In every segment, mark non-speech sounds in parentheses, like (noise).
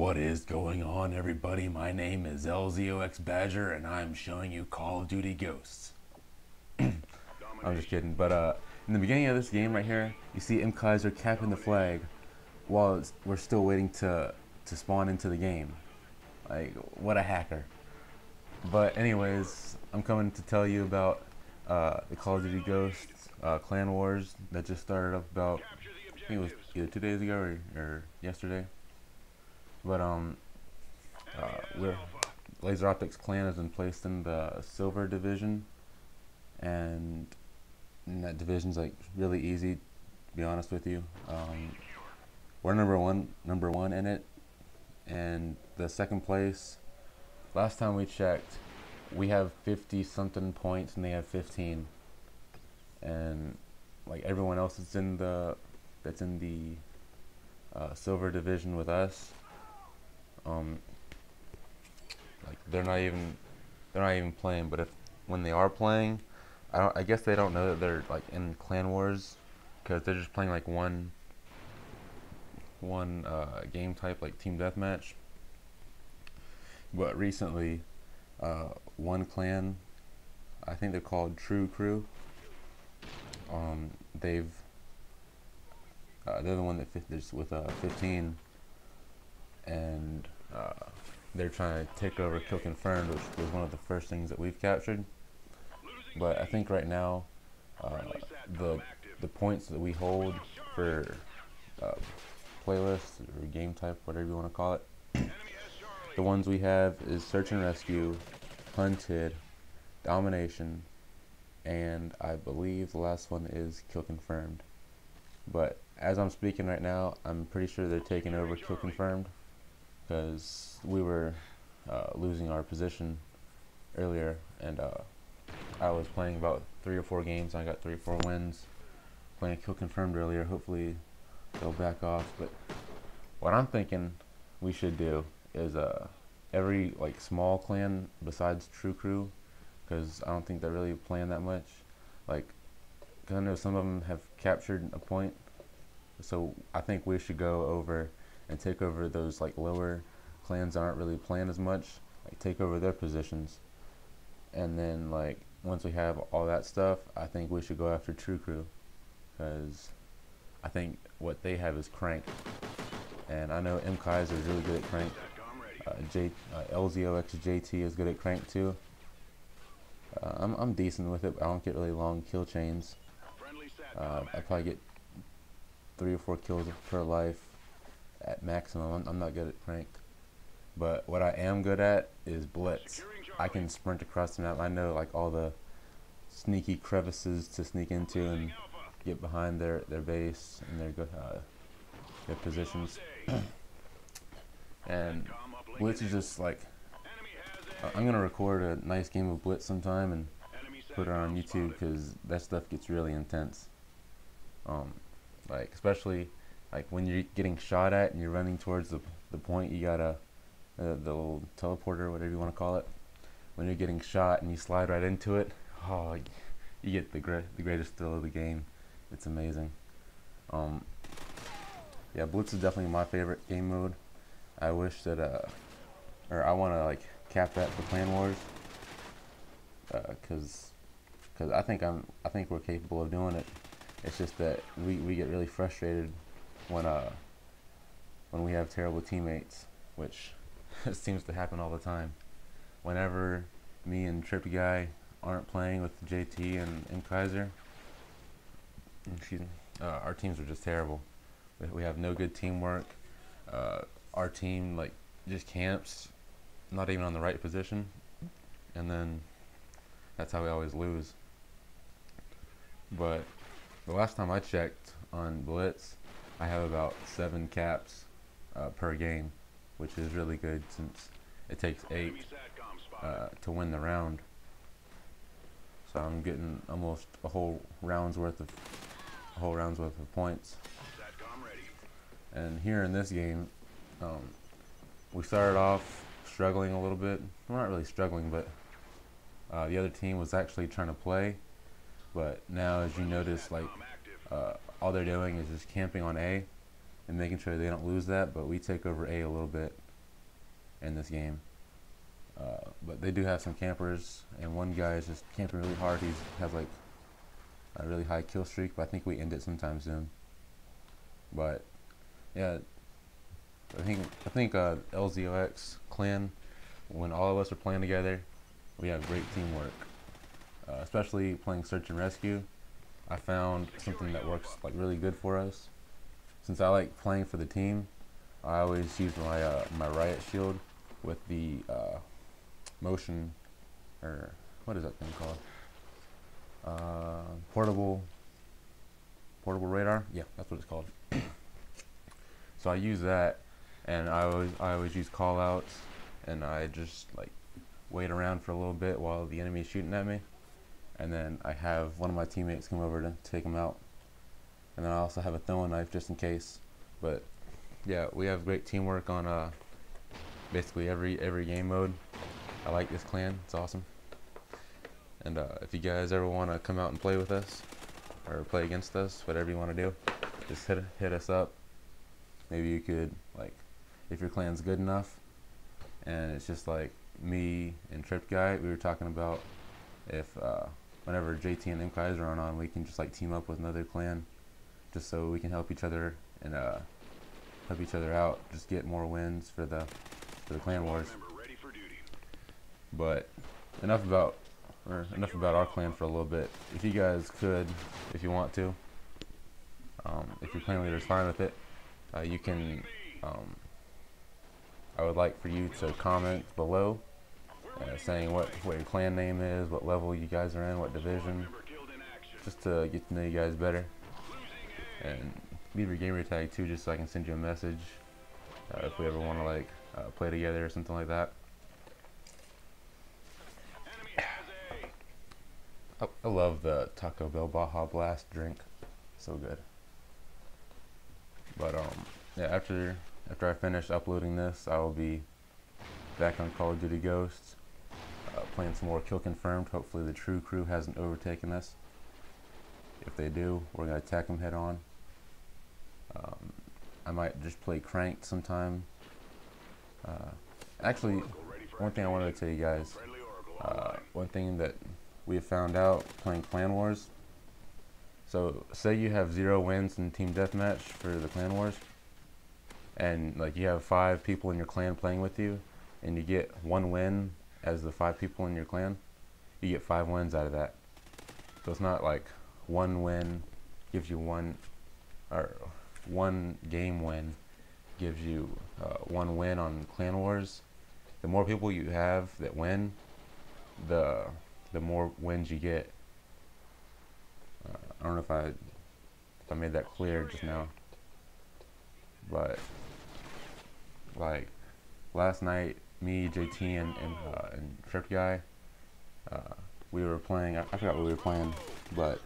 What is going on, everybody? My name is LZOX Badger, and I'm showing you Call of Duty Ghosts. (clears throat) I'm just kidding, but uh, in the beginning of this game right here, you see M. Kaiser capping the flag while it's, we're still waiting to to spawn into the game. Like, what a hacker. But anyways, I'm coming to tell you about uh, the Call of Duty Ghosts uh, Clan Wars that just started up about, I think it was either two days ago or, or yesterday. But um, uh, we're Lazer Optix Clan has been placed in the Silver Division, and, that division's like really easy. To be honest with you, um, we're number one, number one in it, and the second place. Last time we checked, we have 50 something points, and they have 15, and like everyone else that's in the that's in the uh, Silver Division with us um, like they're not even they're not even playing. But if when they are playing, I don't. I guess they don't know that they're like in clan wars because they're just playing like one one uh, game type like team deathmatch. But recently, uh, one clan, I think they're called True Crew. Um, they've uh, they're the one that this with uh, 15 and uh, they're trying to take over Kill Confirmed, which was one of the first things that we've captured. But I think right now, uh, the the points that we hold for uh, playlists or game type, whatever you want to call it, the ones we have is Search and Rescue, Hunted, Domination, and I believe the last one is Kill Confirmed. But as I'm speaking right now, I'm pretty sure they're taking over Kill Confirmed because we were uh, losing our position earlier, and uh, I was playing about three or four games. And I got three or four wins. Playing kill confirmed earlier. Hopefully, they'll back off. But what I'm thinking we should do is uh, every like small clan besides True Crew, because I don't think they're really playing that much. Like, cause I know some of them have captured a point, so I think we should go over and take over those like lower clans aren't really playing as much, like take over their positions. And then like once we have all that stuff, I think we should go after True Crew because I think what they have is crank. And I know M Kaiser is really good at crank. Uh, J, uh, LZOXJT is good at crank too. Uh, I'm, I'm decent with it, but I don't get really long kill chains. Uh, I probably get three or four kills per life at maximum. I'm, I'm not good at crank. But what I am good at is blitz. I can sprint across the map. I know like all the sneaky crevices to sneak into and get behind their, their base and their uh, their positions. (clears throat) and blitz is just like I'm gonna record a nice game of blitz sometime and put it on YouTube because that stuff gets really intense. Um, like especially like when you're getting shot at and you're running towards the, the point you gotta uh, the little teleporter whatever you want to call it when you're getting shot and you slide right into it oh you get the great the greatest thrill of the game. It's amazing. Um yeah blitz is definitely my favorite game mode. I wish that uh or I want to like cap that for clan wars because uh, because I think I'm I think we're capable of doing it. It's just that we, we get really frustrated when uh when we have terrible teammates, which (laughs) seems to happen all the time. Whenever me and Trippy Guy aren't playing with JT and, and Kaiser, excuse me, uh, our teams are just terrible. We, have no good teamwork. Uh, our team like just camps, not even on the right position, and then that's how we always lose. But the last time I checked on Blitz, I have about seven caps uh, per game, which is really good since it takes eight uh, to win the round. So I'm getting almost a whole round's worth of a whole round's worth of points. And here in this game, um, we started off struggling a little bit. Well, not really struggling, but uh, the other team was actually trying to play. But now, as you notice, like uh, all they're doing is just camping on A and making sure they don't lose that. But we take over A a little bit, in this game. Uh, but they do have some campers, and one guy is just camping really hard. He has like a really high kill streak, but I think we end it sometime soon. But yeah, I think I think uh, LZOX clan, when all of us are playing together, we have great teamwork. Uh, especially playing search and rescue, I found something that works like really good for us. Since I like playing for the team, I always use my uh, my riot shield with the uh, motion, or what is that thing called? Uh, portable portable radar. Yeah, that's what it's called. so I use that, and I always I always use callouts, and I just like wait around for a little bit while the enemy is shooting at me, and then I have one of my teammates come over to take him out, and then I also have a throwing knife just in case. But yeah, we have great teamwork on uh, basically every every game mode. I like this clan; it's awesome. And uh, if you guys ever want to come out and play with us, or play against us, whatever you want to do, just hit hit us up. Maybe you could like, if your clan's good enough, and it's just like me and Trip Guy, we were talking about if uh, whenever JT and M Kaiser aren't on, we can just like team up with another clan, just so we can help each other and uh, help each other out, just get more wins for the for the clan wars. But enough about or enough about our clan for a little bit. If you guys could, if you want to, um, if your clan leader is fine with it, uh, you can. Um, I would like for you to comment below, uh, saying what what your clan name is, what level you guys are in, what division, just to get to know you guys better, and leave your gamer tag too, just so I can send you a message uh, if we ever want to like uh, play together or something like that. I, I love the Taco Bell Baja Blast drink. So good. But um, yeah, after after I finish uploading this, I will be back on Call of Duty Ghosts, uh, playing some more Kill Confirmed. Hopefully, the True Crew hasn't overtaken us. If they do, we're gonna attack them head on. Um, I might just play Cranked sometime. Uh, actually, one thing I wanted to tell you guys. Uh, one thing that we have found out playing Clan Wars. So say you have zero wins in Team Deathmatch for the Clan Wars, and like you have five people in your clan playing with you, and you get one win as the five people in your clan, you get five wins out of that. So it's not like one win gives you one, or one game win gives you uh, one win on Clan Wars. The more people you have that win, the the more wins you get. Uh, I don't know if I if I made that clear just now, but like last night, me, JT, and and, uh, and Trip Guy, uh, we were playing. I, I, forgot what we were playing, but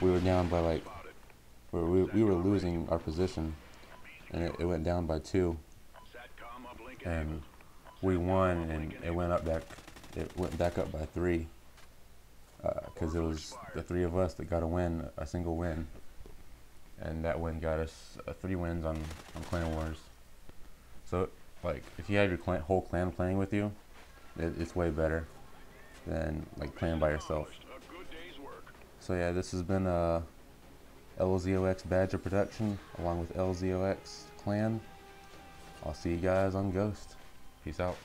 we were down by like we we, we were losing our position, and it, it went down by two, and we won, and it went up back. It went back up by three because uh, it was the three of us that got a win, a single win, and that win got us uh, three wins on, on Clan Wars. So, like, if you have your whole clan playing with you, it, it's way better than like playing by yourself. So yeah, this has been uh, a LZOX Badger production along with LZOX Clan. I'll see you guys on Ghost. Peace out.